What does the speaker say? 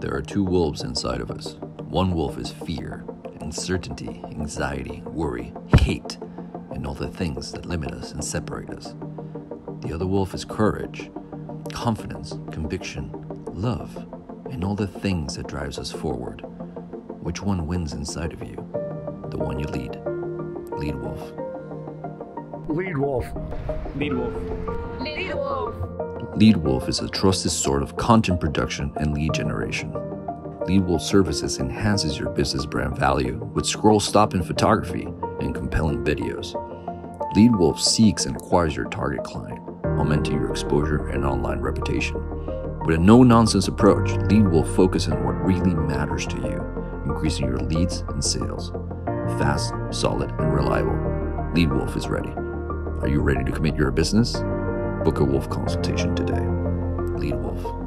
There are two wolves inside of us. One wolf is fear, uncertainty, anxiety, worry, hate, and all the things that limit us and separate us. The other wolf is courage, confidence, conviction, love, and all the things that drives us forward. Which one wins inside of you? The one you lead. Lead wolf. Lead wolf. Lead wolf. Lead wolf. Lead Wolf is a trusted sort of content production and lead generation. Lead Wolf Services enhances your business brand value with scroll stopping photography and compelling videos. Lead Wolf seeks and acquires your target client, augmenting your exposure and online reputation. With a no nonsense approach, Lead Wolf focuses on what really matters to you, increasing your leads and sales. Fast, solid, and reliable. Lead Wolf is ready. Are you ready to commit your business? Book a Wolf consultation today. Lead Wolf.